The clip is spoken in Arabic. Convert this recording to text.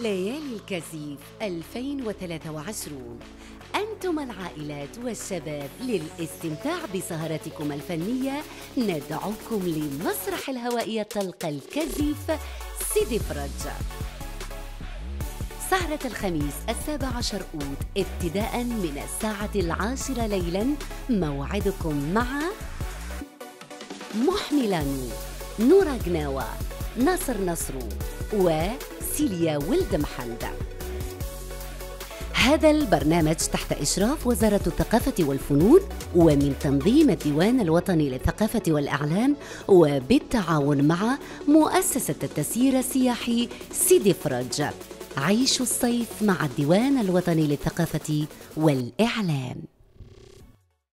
ليالي الكزيف 2023 أنتم العائلات والشباب للاستمتاع بسهرتكم الفنية. ندعوكم لمسرح الهوائي الطلق الكزيف سيدي فرج. سهرة الخميس السابع عشر أوت ابتداء من الساعة العاشرة ليلا. موعدكم مع محملا نورا قناوة ناصر نصرو وسيليا ولد محمد هذا البرنامج تحت إشراف وزارة الثقافة والفنون ومن تنظيم الديوان الوطني للثقافة والإعلام وبالتعاون مع مؤسسة التسيير السياحي سيدي فرج. عيشوا الصيف مع الديوان الوطني للثقافة والإعلام.